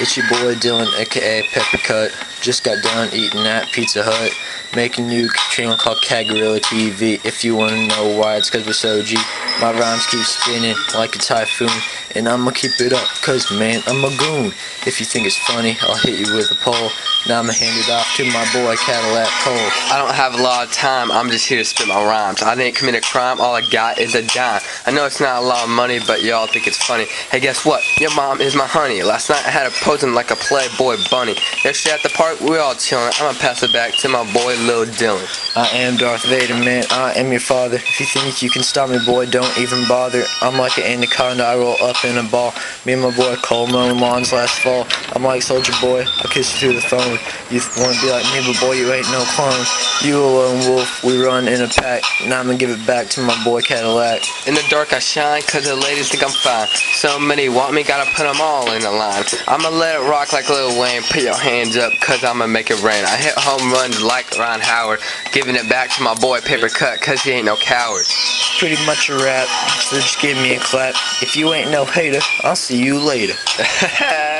It's your boy Dylan, aka Pepper Cut. Just got done eating at Pizza Hut. Making new channel called Cat Gorilla TV. If you want to know why, it's because we're so G. My rhymes keep spinning like a typhoon. And I'ma keep it up, cause man, I'm a goon. If you think it's funny, I'll hit you with a pole. Now I'ma hand it off to my boy Cadillac Cole. I don't have a lot of time, I'm just here to spit my rhymes. I didn't commit a crime, all I got is a dime. I know it's not a lot of money, but y'all think it's funny. Hey, guess what? Your mom is my honey. Last night I had her posing like a Playboy bunny. Yesterday at the park, we all chilling. I'ma pass it back to my boy Lil Dylan. I am Darth Vader, man. I am your father. If you think you can stop me, boy, don't even bother. I'm like an anaconda. I roll up in a ball. Me and my boy Cole mowing lawns last fall. I'm like Soulja Boy. I kiss you through the phone. You wanna be like me, but boy, you ain't no clone. You a lone wolf. We run in a pack. Now I'm gonna give it back to my boy Cadillac. In the dark I shine, cause the ladies think I'm fine. So many want me, gotta put them all in a line. I'ma let it rock like Lil Wayne. Put your hands up, cause I'ma make it rain. I hit home runs like Ron Howard. Giving it back to my boy Paper Cut, cause he ain't no coward. Pretty much a rap. So just give me a clap. If you ain't no hater, I'll see you later.